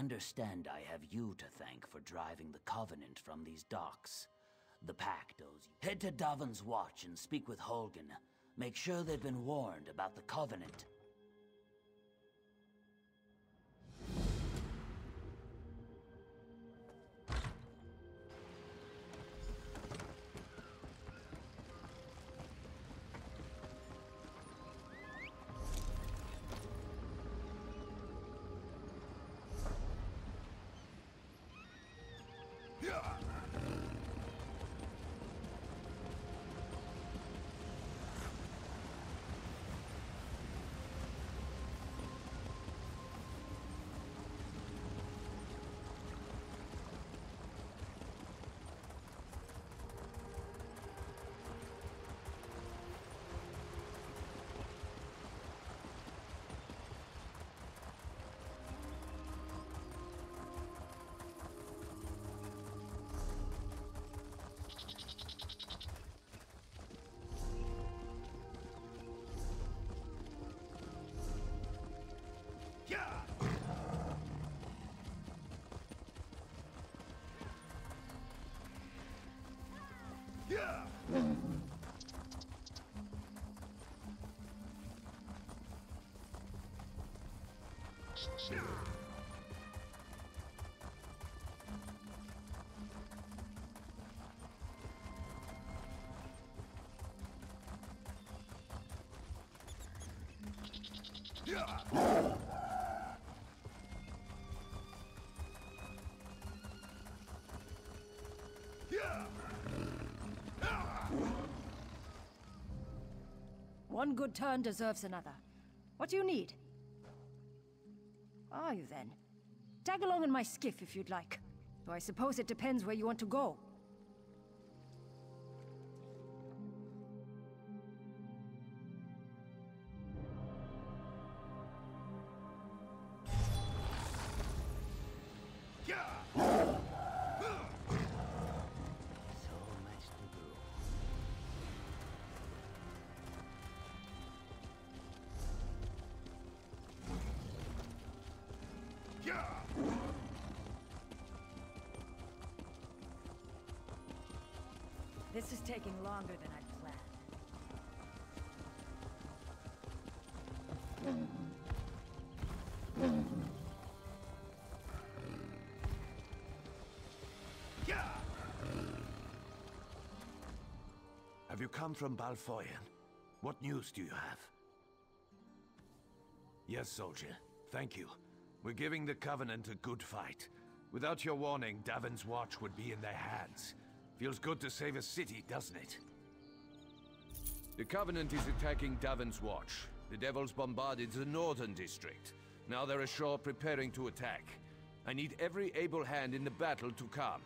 understand I have you to thank for driving the Covenant from these docks. The Pact owes you. Head to Davon's Watch and speak with Holgen. Make sure they've been warned about the Covenant. Yeah! One good turn deserves another. What do you need? Are you then? Tag along in my skiff if you'd like. Though I suppose it depends where you want to go. This is taking longer than I'd planned. Have you come from Balfoyen? What news do you have? Yes, soldier. Thank you. We're giving the Covenant a good fight. Without your warning, Davon's Watch would be in their hands. Feels good to save a city, doesn't it? The Covenant is attacking Davon's Watch. The Devils bombarded the northern district. Now they're ashore preparing to attack. I need every able hand in the battle to come.